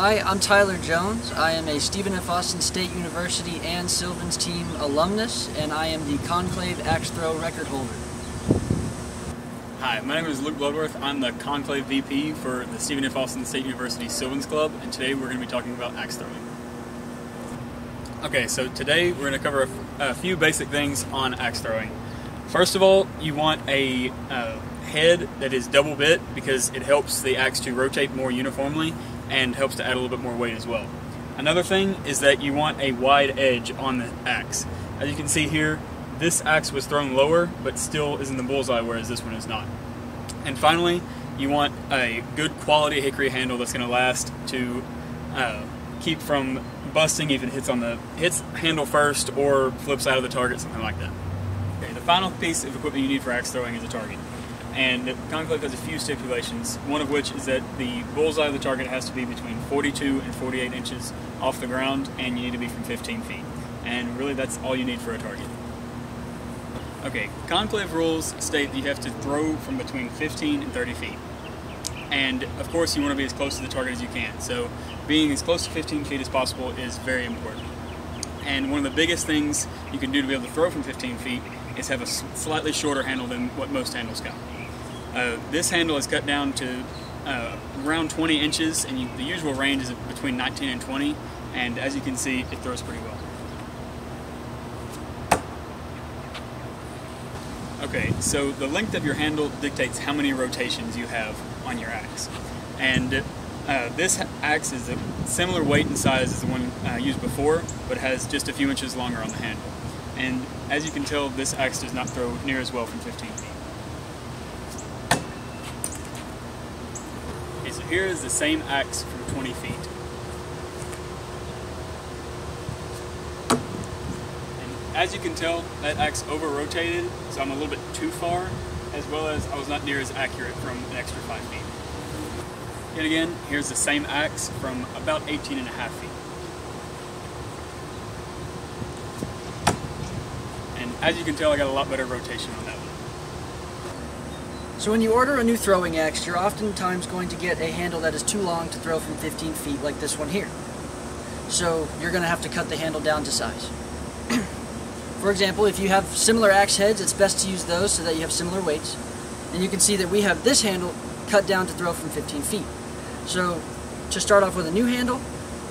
Hi, I'm Tyler Jones. I am a Stephen F. Austin State University and Sylvans team alumnus, and I am the Conclave Axe Throw record holder. Hi, my name is Luke Bludworth. I'm the Conclave VP for the Stephen F. Austin State University Sylvans Club, and today we're going to be talking about axe throwing. Okay, so today we're going to cover a, few basic things on axe throwing. First of all, you want a uh, head that is double bit because it helps the axe to rotate more uniformly and helps to add a little bit more weight as well. Another thing is that you want a wide edge on the axe. As you can see here, this axe was thrown lower, but still is in the bullseye, whereas this one is not. And finally, you want a good quality hickory handle that's going to last to uh, keep from busting if it hits on the hits handle first or flips out of the target, something like that. Okay, the final piece of equipment you need for axe throwing is a target. And Conclave has a few stipulations, one of which is that the bullseye of the target has to be between 42 and 48 inches off the ground, and you need to be from 15 feet. And really, that's all you need for a target. Okay, Conclave rules state that you have to throw from between 15 and 30 feet. And of course, you want to be as close to the target as you can. So, being as close to 15 feet as possible is very important. And one of the biggest things you can do to be able to throw from 15 feet is have a slightly shorter handle than what most handles got. Uh, this handle is cut down to uh, around 20 inches, and you, the usual range is between 19 and 20. And as you can see, it throws pretty well. Okay, so the length of your handle dictates how many rotations you have on your axe. And uh, this axe is a similar weight and size as the one uh, used before, but has just a few inches longer on the handle. And as you can tell, this axe does not throw near as well from 15 feet. Okay, so here is the same axe from 20 feet. And as you can tell, that axe over-rotated, so I'm a little bit too far, as well as I was not near as accurate from an extra 5 feet. Yet again, here's the same axe from about 18 and a half feet. And as you can tell, I got a lot better rotation on that one. So when you order a new throwing axe, you're oftentimes going to get a handle that is too long to throw from 15 feet like this one here. So you're going to have to cut the handle down to size. For example, if you have similar axe heads, it's best to use those so that you have similar weights. And you can see that we have this handle cut down to throw from 15 feet. So to start off with a new handle,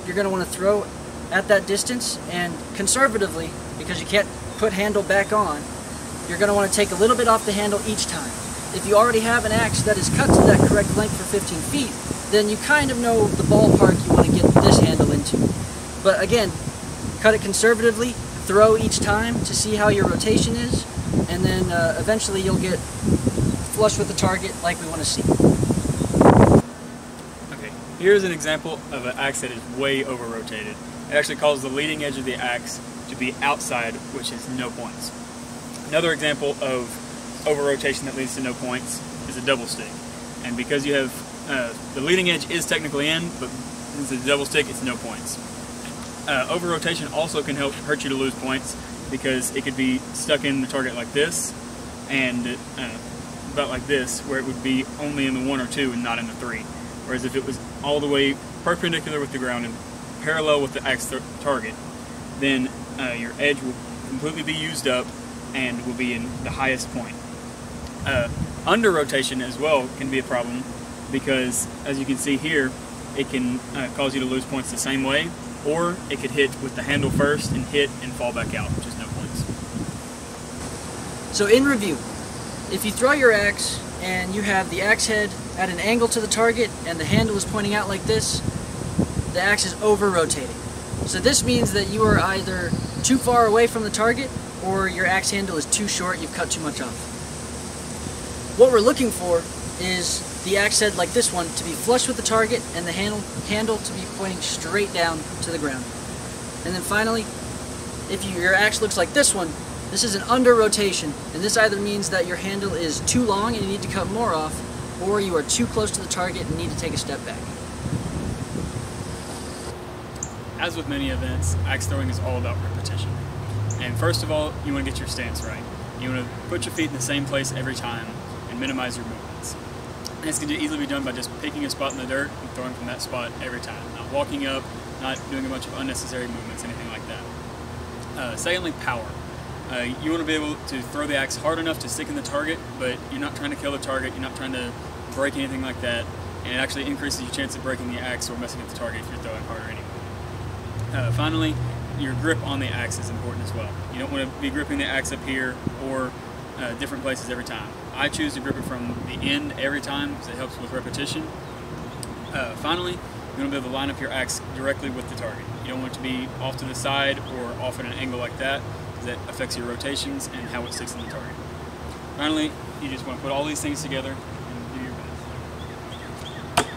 you're going to want to throw at that distance and conservatively, because you can't put handle back on, you're going to want to take a little bit off the handle each time. If you already have an axe that is cut to that correct length for 15 feet, then you kind of know the ballpark you want to get this handle into. But again, cut it conservatively, throw each time to see how your rotation is, and then uh, eventually you'll get flush with the target like we want to see. Okay, here's an example of an axe that is way over rotated. It actually causes the leading edge of the axe to be outside, which is no points. Another example of over rotation that leads to no points is a double stick. And because you have uh, the leading edge is technically in, but since it's a double stick, it's no points. Uh, over rotation also can help hurt you to lose points because it could be stuck in the target like this and uh, about like this, where it would be only in the one or two and not in the three. Whereas if it was all the way perpendicular with the ground and parallel with the axe target, then uh, your edge will completely be used up and will be in the highest point. Uh, under rotation as well can be a problem because as you can see here, it can uh, cause you to lose points the same way, or it could hit with the handle first and hit and fall back out, which is no points. So in review, if you throw your axe and you have the axe head at an angle to the target and the handle is pointing out like this, the axe is over rotating. So this means that you are either too far away from the target or your axe handle is too short, you've cut too much off. What we're looking for is the axe head like this one to be flush with the target and the handle, handle to be pointing straight down to the ground. And then finally, if you, your axe looks like this one, this is an under rotation, and this either means that your handle is too long and you need to cut more off, or you are too close to the target and need to take a step back. As with many events, axe throwing is all about repetition. And first of all, you want to get your stance right. You want to put your feet in the same place every time and minimize your movements. And this can easily be done by just picking a spot in the dirt and throwing from that spot every time. Not walking up, not doing a bunch of unnecessary movements, anything like that. Uh, secondly, power. Uh, you want to be able to throw the axe hard enough to stick in the target, but you're not trying to kill the target, you're not trying to break anything like that, and it actually increases your chance of breaking the axe or messing up the target if you're throwing harder anyway. Uh, finally, your grip on the axe is important as well. You don't want to be gripping the axe up here or uh, different places every time. I choose to grip it from the end every time because it helps with repetition. Uh, finally, you want to be able to line up your axe directly with the target. You don't want it to be off to the side or off at an angle like that because that affects your rotations and how it sticks in the target. Finally, you just want to put all these things together and do your best.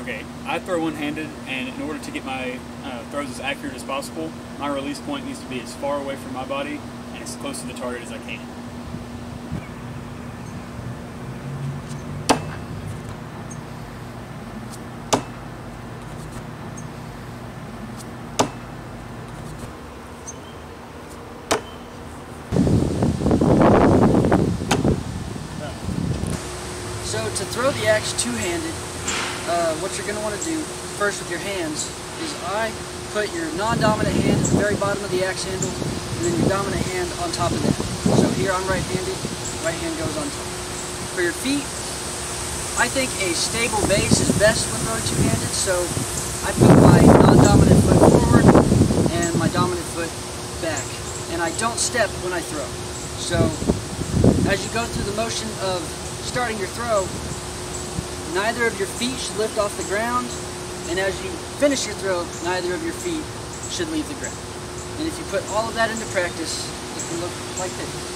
Okay, I throw one-handed, and in order to get my uh, throws as accurate as possible, my release point needs to be as far away from my body as close to the target as I can. So to throw the axe two-handed, uh, what you're going to want to do first with your hands is I put your non-dominant hand at the very bottom of the axe handle, and then your dominant hand on top of that. So here I'm right-handed, right hand goes on top. For your feet, I think a stable base is best when throwing two-handed, so I put my non-dominant foot forward and my dominant foot back. And I don't step when I throw. So as you go through the motion of starting your throw, neither of your feet should lift off the ground, and as you finish your throw, neither of your feet should leave the ground. And if you put all of that into practice, it can look like this.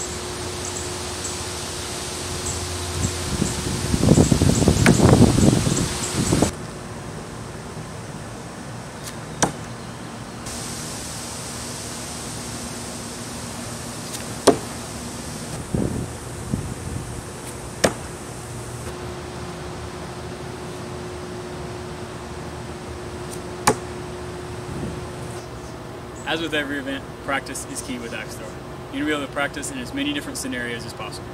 As with every event, practice is key with axe throwing. You want to be able to practice in as many different scenarios as possible.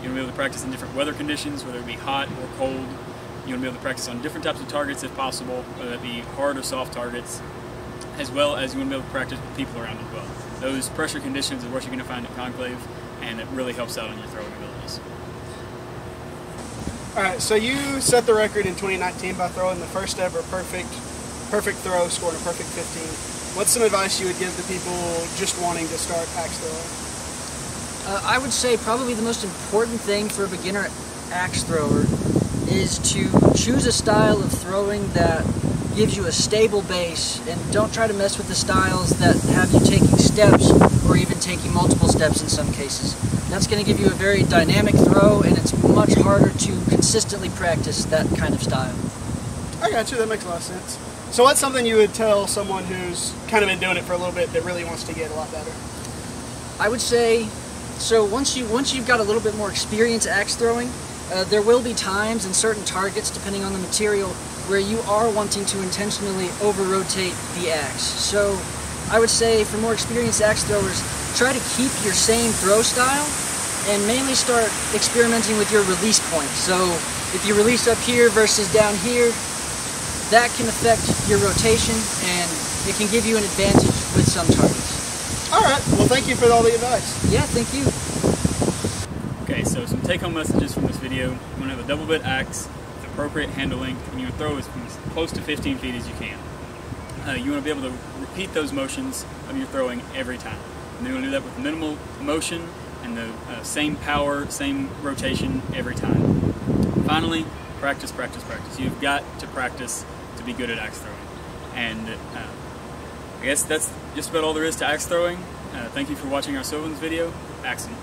You want to be able to practice in different weather conditions, whether it be hot or cold. You want to be able to practice on different types of targets if possible, whether it be hard or soft targets, as well as you want to be able to practice with people around as well. Those pressure conditions are what you're going to find at Conclave, and it really helps out on your throwing abilities. All right, so you set the record in 2019 by throwing the first ever perfect, perfect throw, scoring a perfect 15. What's some advice you would give to people just wanting to start axe throwing? Uh, I would say probably the most important thing for a beginner axe thrower is to choose a style of throwing that gives you a stable base and don't try to mess with the styles that have you taking steps or even taking multiple steps in some cases. That's going to give you a very dynamic throw and it's much harder to consistently practice that kind of style. I got you. That makes a lot of sense. So, what's something you would tell someone who's kind of been doing it for a little bit that really wants to get a lot better? I would say, so once you once you've got a little bit more experience axe throwing, uh, there will be times and certain targets, depending on the material, where you are wanting to intentionally over rotate the axe. So, I would say for more experienced axe throwers, try to keep your same throw style and mainly start experimenting with your release point. So, if you release up here versus down here, that can affect your rotation and it can give you an advantage with some targets. All right. Well, thank you for all the advice. Yeah, thank you. Okay, so some take-home messages from this video. You want to have a double bit axe with appropriate handling, and you throw as close to 15 feet as you can. Uh, you want to be able to repeat those motions of your throwing every time. And you want to do that with minimal motion and the uh, same power, same rotation every time. Finally, practice, practice, practice. You've got to practice to be good at axe throwing. And uh, I guess that's just about all there is to axe throwing. Uh, thank you for watching our Sylvans video. Axon.